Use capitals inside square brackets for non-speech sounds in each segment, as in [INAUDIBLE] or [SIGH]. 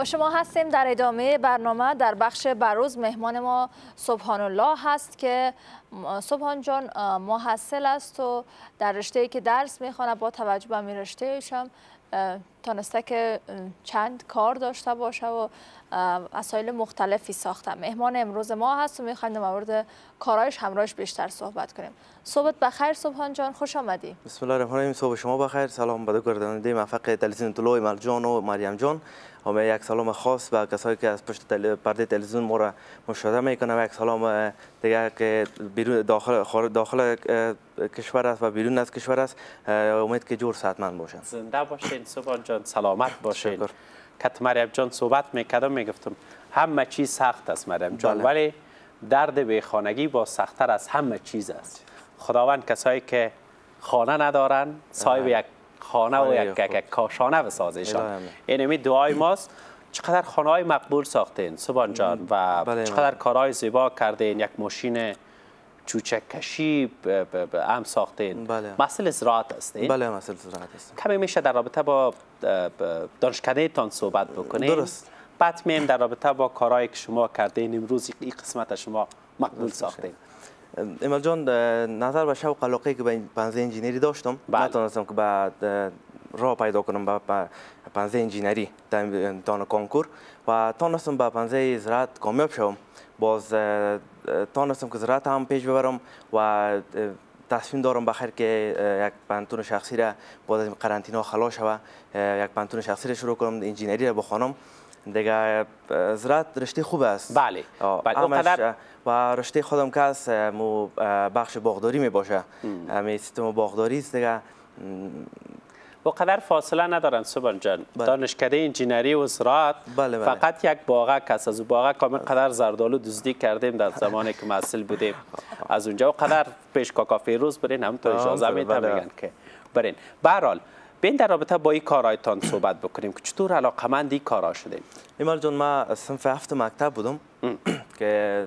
با شما هستیم در ادامه برنامه در بخش بروز. مهمان ما صبحان الله هست که صبحان جان محصل است و در رشته که درس می‌خوانه با توجه به می رشته تانسته که چند کار داشته باشه و وسایل مختلفی ساخته. مهمان امروز ما هست و می‌خوایم در مورد کارایش همراهش بیشتر صحبت کنیم. صحبت بخیر صبحان جان خوش آمدی. بسم الله الرحمن الرحیم صبح شما بخیر. سلام به گرداننده موفق تلویزیون طلوع مرجان و مریم جان. و یک سلام خاص به کسایی که از پشت پرده تلویزیون ما را مشاهده می‌کنم یک سلام دیگه که بیرون داخل داخل کشور است و بیرون از کشور است. امید که جور صحتمند باشن. زنده باشین صبحان جان سلامت باشین. کت مریم جان صحبت می‌کردم می‌گفتم همه چیز سخت است مریم جان بله. ولی درد به خانگی با سختتر از همه چیز است. خداوند کسایی که خانه ندارن صاحب یک خانه و یک, یک کاشانه بسازشان این امی دعای ماست. چقدر خانه های مقبول ساختین سبان جان و بله چقدر کارهای زیبا کردین یک ماشین چوچک کشی هم ساختین بله. مسئله زراعت هستین بله مسئله زراعت است. کمی میشه در رابطه با دانشکده تان صحبت بکنین درست. بعد میم در رابطه با کارهایی که شما کردین. امروز این قسمت شما مقبول ساختین. ایمال جان نظر به شوق علاقه که به پوهنځی انجینری داشتم بله. نتونستم که بعد راه پیدا کنم به پوهنځی انجینری امتحان کنکور و تانستم به پوهنځی زراعت کامیاب شوم. باز تانستم که زراعت هم پیش ببرم و تصمیم دارم بخیر که یک پوهنتون شخصی را بعد از قرنطینه خلاص شوه یک پوهنتون شخصی را شروع کنم انجینری را بخوانم. دیگه زراعت رشته خوب است. بله. بله و رشته خودم که است مو بخش باغداری می باشه همین سیستم باغداری است دیگه. با قدر فاصله ندارن سبان جان بله. دانشکده انجینری و زراعت بله بله. فقط یک باغه کس از باغه کامل قدر زردالو دزدی کردیم در زمانی که محصل بودیم از اونجا و قدر پیش کاکا فیروز برین همونطور اجازه میتن بله. بگن که برین برحال بین در رابطه با این کارهایتان صحبت بکنیم که چطور علاقمند این کارها شدیم ایمال جان ما صنف هفت مکتب بودم که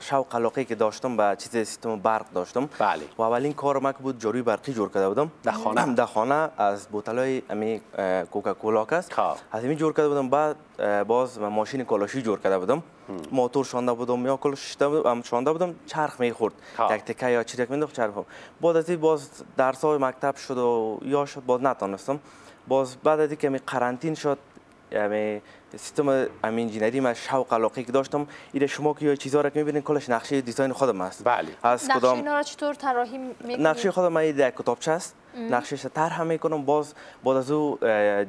شوق علاقه که داشتم به چیز سیستم برق داشتم. بله. و اولین کار ما که بود جاروی برقی جور کرده بودم. در خانه؟ [CLEARS THROAT] در خانه از بوتلای امی کوکاکولا است. خب. از این جور کرده بودم. بعد باز ماشین کلاشی جور کرده بودم. موتور شانده بودم یا کلاشی شانده بودم چرخ می‌خورد خب. یک تکه یا چیزی مینداخت چرخ بعد از این باز درس های مکتب شد و یا شد باز نتونستم. باز بعد از اینکه می قرنطین شد یعنی سیستم امین انجینری من شوق علاقه که داشتم ایده شما که چیزا رو که می‌بینین کلش نقشه دیزاین خودم است. بله. از نقشه اینا را چطور طراحی می‌کنید نقشه خودم من یک کتابچه است. نقشه طرح می‌کنم باز بعد از او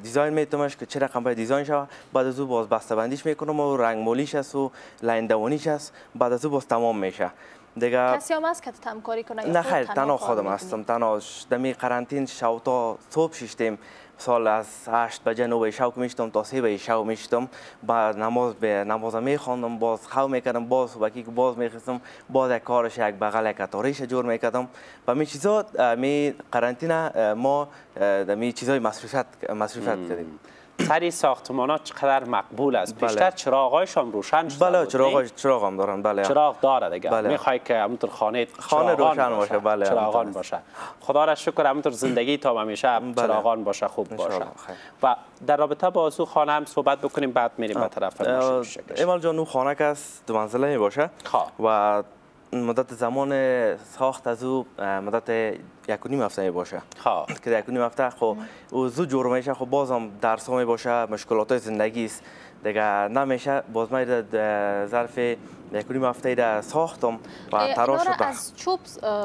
دیزاین میتونمش که چه رقم باید دیزاین شود. بعد از او باز بسته بندیش می‌کنم و رنگ مولیش است و لاین دوانیش است. بعد از او باز تمام میشه. دیگه کسی هم هست که همکاری کنه نه خیر تنها خودم هستم تنها دمی قرنطین شو تا صبح شیشتیم سال از هشت بجه نو شو که میشتم تا سه بجه شو میشتم. بعد نماز به نماز میخواندم باز خو می‌کردم باز وکی که باز میخستم باز یک کارش یک بغل یک کتاریش جور می‌کردم. و می چیزا می قرنطینه ما می چیزای مصرفت مصرفت کردیم. سری ساختمان ها چقدر مقبول است؟ بله. بیشتر چراغایشان روشن شده بله چراغ چراغ هم دارن بله. چراغ داره دیگه. بله. می‌خوای که همونطور خانه خانه روشن باشه. بله چراغان باشه. خدا را شکر همونطور زندگی تا همیشه بله. چراغان باشه خوب باشه. و در رابطه با او خانه هم صحبت بکنیم بعد میریم به طرف ایمال جان خانه که است دو منزله می باشه خب. و مدت زمان ساخت از او مدت یک و نیم هفته باشه. خب. که یک و نیم هفته خب او زود جور میشه خب بازم درس ها می باشه مشکلات زندگی است. دیگه نمیشه باز من ظرف یک و نیم هفته را ساختم و تراش شده. از چوب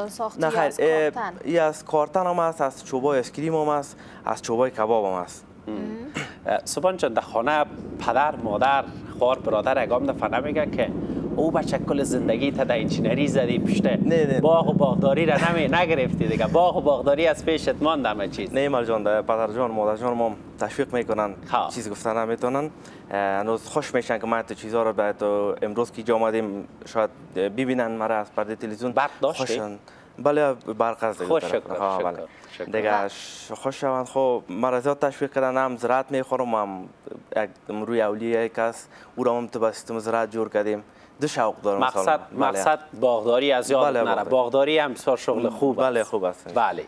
ساختی؟ نه از کارتن؟ ای از کارتن هم است از چوبای اسکریم هم است از چوبای کباب هم است سبان جان در خانه پدر مادر خوار برادر اگام دفعه نمیگه که او بچه کل زندگی تا در انجینری زدی پشته. نه نه. باغ و باغداری را نمی نگرفتی دیگه. باغ و باغداری از پیشت ماند همه چیز. نه مال جان پدر جان مادر جان ما تشویق می‌کنن خواه. چیز گفتن نمی‌تونن. هنوز خوش میشن که ما تو چیزها رو به تو امروز که جا آمدیم شاید ببینن مرا از پرده تلویزیون. برق داشتی؟ خوشن. بله برق از خوش شکر بله. دیگه خوش شوند خب مرا زیاد تشویق کردن هم زراعت می‌خورم هم روی اولیه کس. او را هم تو به سیستم زراعت جور کردیم. دو شوق دارم مقصد بله. مقصد باغداری از یاد بله، نره. باغداری. باغداری هم بسیار شغل خوب بله. خوب است. بله.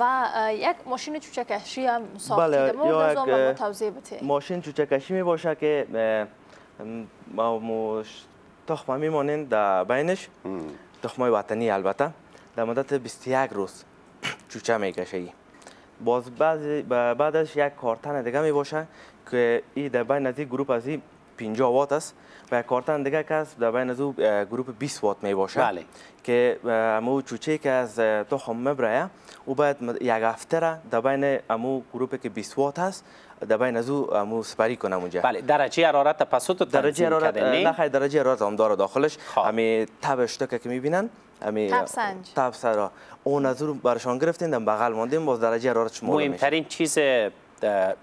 و اه، یک ماشین چوچه کشی هم ساختید بله، یا توضیح بده. ماشین چوچه کشی می باشه که ما مش تخمه میمانند در بینش. تخمه وطنی البته. در مدت 21 روز [CLEARS THROAT] چوچه می‌کشه ای. باز بعد بعدش یک کارتن دیگه می باشه که این در بین از این گروپ از این 50 وات است و یک کارتن دیگه که است در بین از او گروپ 20 وات می باشه بله. که امو چوچه که از تخم مبرایه او باید یک هفته را در بین امو گروپی که 20 وات هست در بین از او امو سپری کنم اونجا بله درجه حرارت رو درجه تنظیم حرارت نه؟ درجه حرارت هم داره داخلش خب. امی تبش که که می‌بینن امی تب سنج. تب سرا اون از او برشان گرفتین در بغل ماندیم باز درجه معلوم میشه مهمترین چیز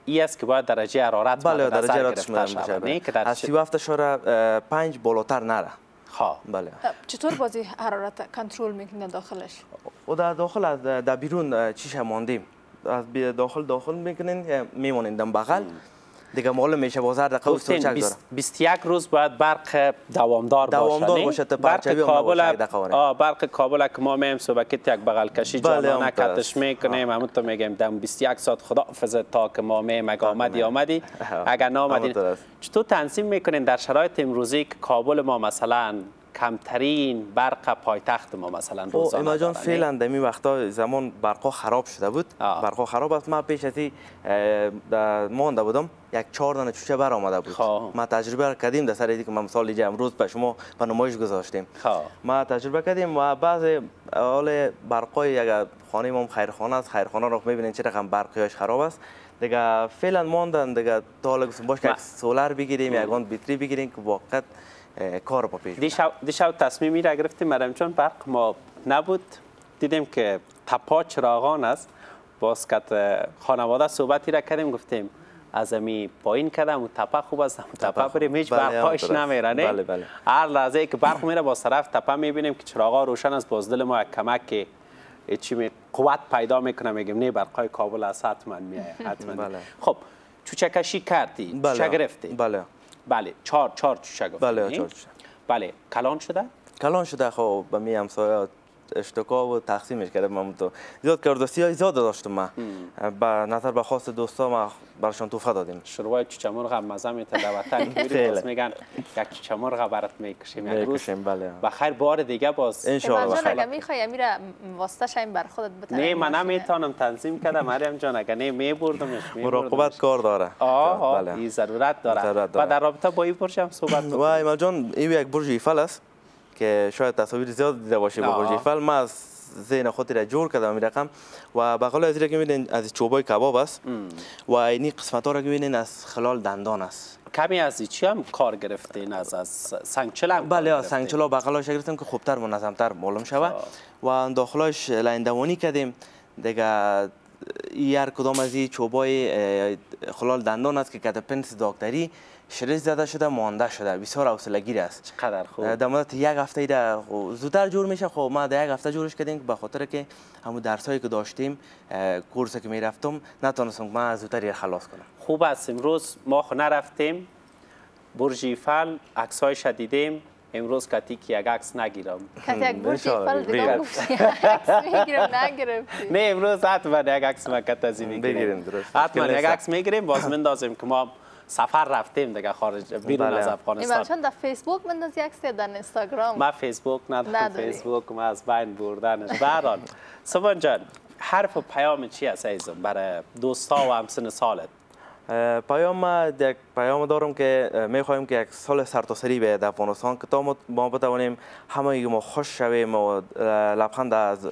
ای است که باید درجه حرارت بله درجه معلوم شود، میشه نه؟ که در از 37 اشاره پنج بالاتر نره. خواه بله. اه، چطور بازی حرارت کنترل می‌کنه داخلش؟ و در داخل از در بیرون چیش ماندیم از داخل داخل می‌کنین میمونین در بغل دیگه معلوم میشه باز هر دقیقه گفتین چک داره 20 21 روز باید برق دوامدار باشه دوامدار؟ باشه تا برق کابل برق کابل که ما میم صبح یک بغل کشی بله، جانانه کتش. می‌کنیم. همون تو میگیم دم 21 ساعت خدا تا که ما میم اگه آمدی آمدی. اگر نامدی. چطور تنظیم می‌کنین در شرایط امروزی که کابل ما مثلا کمترین برق پایتخت ما مثلا او روزانه ایما جان؟ فعلا در می وقتا زمان برقا خراب شده بود آه. برقا خراب است من پیش از این اه، در مانده بودم یک چهار دانه چوچه بر آمده بود خب. ما تجربه کردیم در سر که ما مثال اینجا امروز به شما به نمایش گذاشتیم خب. ما تجربه کردیم و بعض حال برقای اگر خانه ما خیرخانه است خیرخانه رو می‌بینین چه رقم برقیاش خراب است دیگه فعلا ماندن دیگه تا حالا گفتیم باش که ما- سولار بگیریم یگان بیتری بگیریم که واقعا کار با پیش دیشب دیشب تصمیمی را گرفتیم مریم جان. برق ما نبود. دیدیم که تپا چراغان است. باز خانواده صحبتی را کردیم گفتیم از امی پایین کردم و تپه خوب است تپه تپه بریم هیچ بله، برقایش است. نمیره نه بله، بله. هر لحظه که برق میره با طرف تپه می‌بینیم که چراغا روشن است. باز دل ما کمک که چی می قوت پیدا می‌کنه. میگیم نه برقای کابل از حتما میایه حتما. بله. خب چوچه کشی کردی چوچه گرفتی بله. بله چهار چهار گفتی بله،؟ چهار. بله کلان شده کلان شده خب به می همسایه اشتکا و تقسیمش کردم من تو. زیاد کردستی های زیاد داشتم من به نظر به خواست دوستا ما برشان توفه دادیم. شروع چوچه مرغ هم مزه میته در وطن میگن یک چوچه مرغ برات می‌کشیم. یک روز می‌کشیم بله بخیر بار دیگه باز ایمان جان بخیر. اگر می‌خوای امیره واسطه شایم بر خودت بتره نه من. نمی‌تونم تنظیم کردم مریم جان اگر نه میبردمش [LAUGHS] مراقبت کار داره. آه بله. این ضرورت داره. و. در رابطه با این برج هم صحبت و بکنیم. ایمال جان این یک برج ایفل است. که شاید تصاویر زیاد دیده باشه با. برج ایفل. ما از ذهن خود را جور کردم این رقم و بغل از این که می‌بینین از چوبای کباب است و اینی قسمت ها را که می‌بینین از خلال دندان است. کمی از چی هم کار گرفتین؟ از از سنگچل هم بله؟ سنگچلا بغلاش گرفتیم که خوبتر منظمتر معلوم شود. و داخلاش لندوانی کردیم. دیگه هر کدام از این چوبای خلال دندان است که کت پنس داکتری شرش زده شده مانده شده. بسیار حوصله گیر است. چقدر خوب. در مدت یک هفته ایده زودتر جور میشه. خب ما در یک هفته جورش کردیم به خاطر که همون درس هایی که داشتیم کورس که می‌رفتم نتونستم من زودتر خلاص کنم. خوب است. امروز ما نرفتیم برج ایفل عکسایش دیدیم امروز کتی که یک عکس نگیرم کسی یک انشاءالله. ایفل دیگه بگیرم. گفتی عکس می‌گیرم نگرفتی نه امروز حتما یک عکس ما کت از این می‌گیریم درست. حتما یک. عکس می‌گیریم باز [LAUGHS] مندازیم که ما سفر رفتیم دیگه خارج بیرون بله. از ایمان افغانستان چند در فیسبوک مندازی عکس یا در اینستاگرام ما فیسبوک ندارم. فیسبوک ما از بین بردنش برحال [LAUGHS] سبان جان حرف و پیام چی هست عزیزم برای دوستا و همسن سالت پیام یک پیام دارم که اه، می‌خواهیم که یک سال سرتاسری به افغانستان که تا ما- بتوانیم همه ما خوش شویم و لبخند از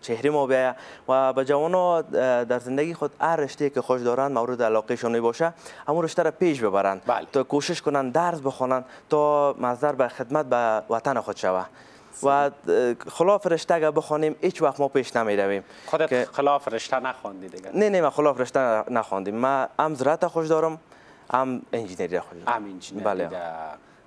چهره ما بیاید و به جوان در زندگی خود هر رشته که خوش دارند مورد علاقه باشه همون رشته را پیش ببرند بله. تا کوشش کنند درس بخوانند تا مصدر به خدمت به وطن خود شود و خلاف رشته اگر بخوانیم هیچ وقت ما پیش نمی رویم خودت که- خلاف رشته نخواندی دیگه. نه نه من خلاف رشته نخواندیم. من هم زراعت خوش دارم هم انجینری خوش دارم. همین چیزی بله.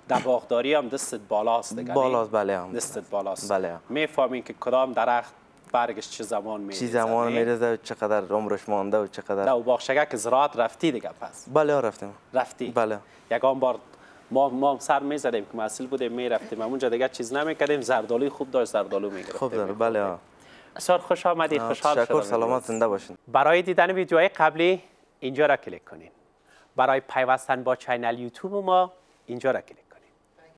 در باغداری هم دستت بالاست دیگه بالاست بله. هم دستت بالاست. بله. می‌فهمین که کدام درخت برگش چه زمان میریزه چی زمان نه؟ میرزه و چقدر عمرش مانده و چقدر و باغشگه که زراعت رفتی دیگه پس. بله رفتیم. رفتی. بله. یگان بار ما ما سر می‌زدیم که محصول بودیم می‌رفتیم. اونجا دیگه چیز نمی‌کردیم. زردالوی خوب داشت زردالو می‌گرفتیم. خوب بله. بسیار خوش آمدید. خوشحال شکر. سلامت زنده باشین. برای دیدن ویدیوهای قبلی اینجا را کلیک کنین. برای پیوستن با channel YouTube ما اینجا را کلیک